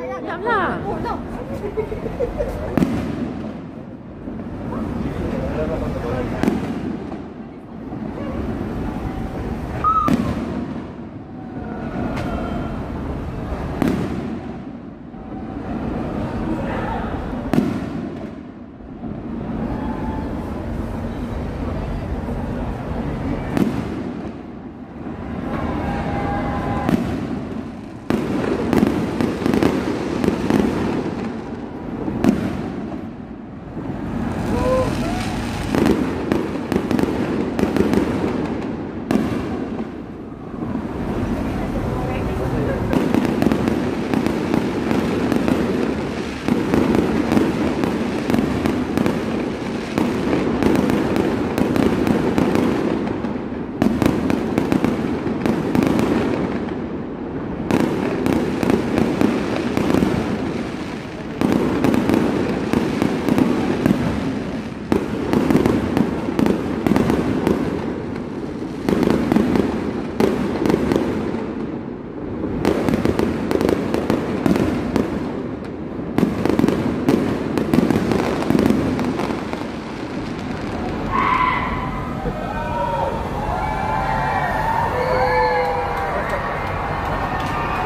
哎呀，怎么了？